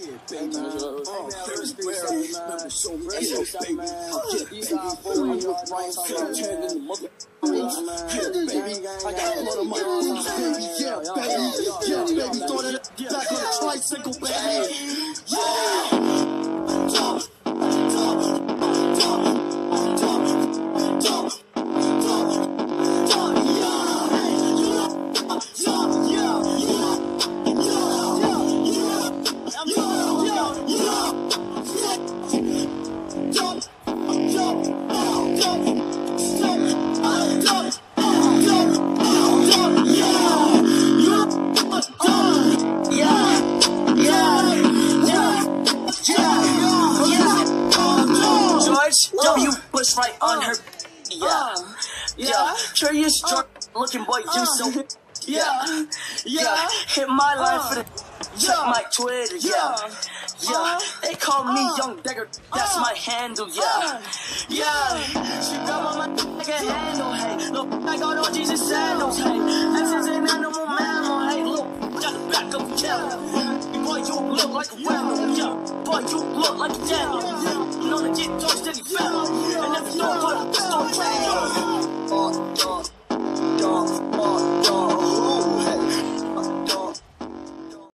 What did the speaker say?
Yeah, baby. Oh, very well. Remember so many baby. Yeah, baby. I'm with Ryan Fairchild in the mother. Yeah, baby. I got a lot of baby. Yeah, baby. Yeah, baby. Throw that back on a tricycle, baby. W. Bush right on her. Yeah. Uh, Yeah. Curious drunk uh, looking boy, you so. Uh, yeah. Yeah. Hit my line for the. Check Yeah. my Twitter. Yeah. Yeah. Uh, they call me uh, Young Dagger. That's uh, my handle. Yeah. Yeah. She got my like a handle. Hey. Look, I got on Jesus sandals. Hey. Exes an animal mammal. Hey. Look, got the back of camel. Boy, you look like a rebel. Yeah. Boy, you look like a devil. You know the get George Diddy fell. And don't put a